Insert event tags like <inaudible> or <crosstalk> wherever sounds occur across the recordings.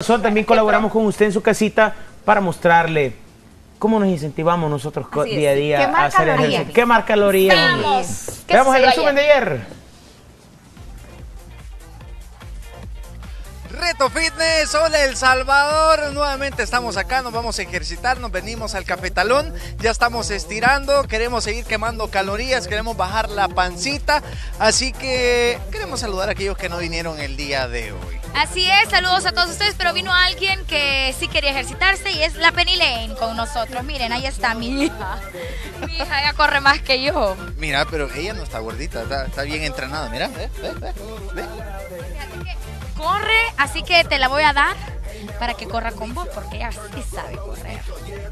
razón también colaboramos con usted en su casita para mostrarle cómo nos incentivamos nosotros Así día a día a hacer ejercicio. Quemar calorías. Vamos. ¿Qué Veamos el resumen de ayer. Reto Fitness, hola El Salvador, nuevamente estamos acá, nos vamos a ejercitar, nos venimos al cafetalón, ya estamos estirando, queremos seguir quemando calorías, queremos bajar la pancita, así que queremos saludar a aquellos que no vinieron el día de hoy. Así es, saludos a todos ustedes, pero vino alguien que sí quería ejercitarse y es la Penny Lane con nosotros. Miren, ahí está mi hija. Mi hija ya corre más que yo. Mira, pero ella no está gordita, está, está bien entrenada, mira, ve, ve, ve, ve. Fíjate que corre, así que te la voy a dar para que corra con vos, porque ella sí sabe correr.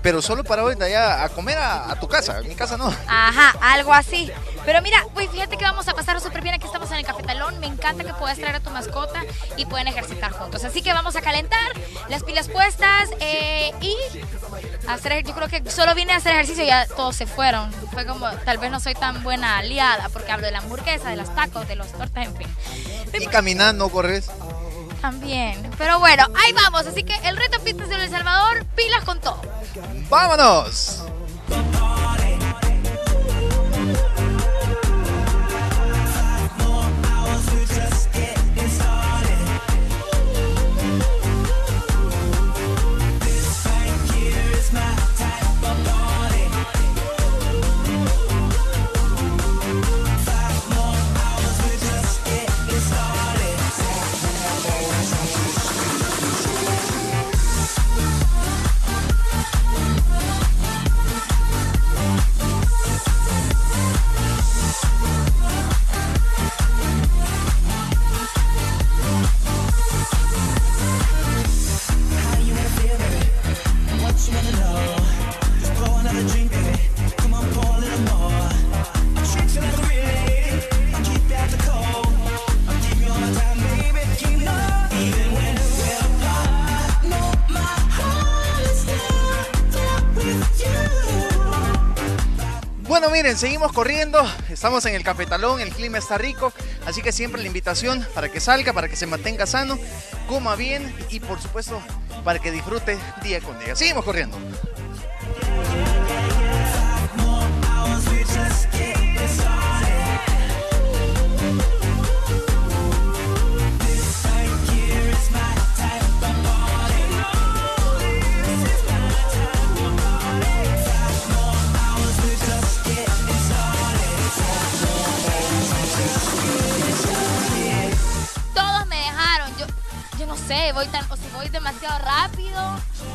Pero solo para hoy de allá a comer a, a tu casa, en mi casa no. Ajá, algo así. Pero mira, pues fíjate que vamos a pasar súper bien. Aquí cafetalón. Me encanta que puedas traer a tu mascota y pueden ejercitar juntos. Así que vamos a calentar, las pilas puestas eh, y hacer. Yo creo que solo vine a hacer ejercicio y ya todos se fueron. Fue como, tal vez no soy tan buena aliada porque hablo de la hamburguesa, de los tacos, de los tortas, en fin. Y caminando, corres. También. Pero bueno, ahí vamos. Así que el reto fitness de El Salvador, pilas con todo. ¡Vámonos! Bueno, miren, seguimos corriendo, estamos en el cafetalón, el clima está rico, así que siempre la invitación para que salga, para que se mantenga sano, coma bien y por supuesto para que disfrute día con día. Seguimos corriendo. Yo no sé, voy tan, o si voy demasiado rápido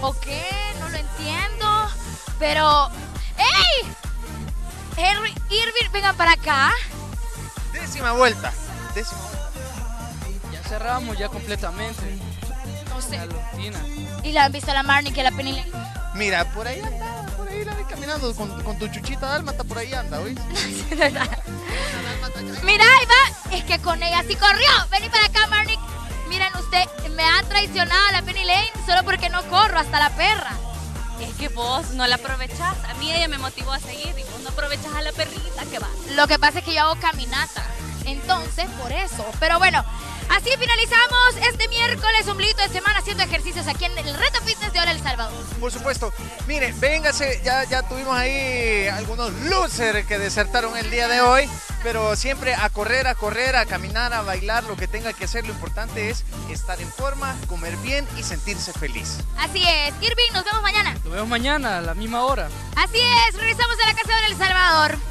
o qué, no lo entiendo. Pero, ¡ey! Henry, Irving, vengan para acá. Décima vuelta. Décima vuelta. Ya cerramos ya completamente No sé. la rutina. Y la han visto a la Marnie que la Penny Lane. Mira, por ahí anda, por ahí la vi caminando con, con tu chuchita dálmata, por ahí anda, ¿oís? <laughs> Mira, ahí va. Es que con ella sí corrió. Vení para acá, Marnie. Miren usted, me ha traicionado la Penny Lane solo porque no corro hasta la perra. Es que vos no la aprovechás. A mí ella me motivó a seguir y vos no aprovechás a la perrita que va. Lo que pasa es que yo hago caminata. Entonces, por eso. Pero bueno, así finalizamos este miércoles, ombliguito de semana, haciendo ejercicios aquí en el Reto Salvador. Por supuesto. Miren, véngase, ya, ya tuvimos ahí algunos losers que desertaron el día de hoy, pero siempre a correr, a correr, a caminar, a bailar, lo que tenga que hacer. Lo importante es estar en forma, comer bien y sentirse feliz. Así es. Irving, nos vemos mañana. Nos vemos mañana a la misma hora. Así es, regresamos a la casa de El Salvador.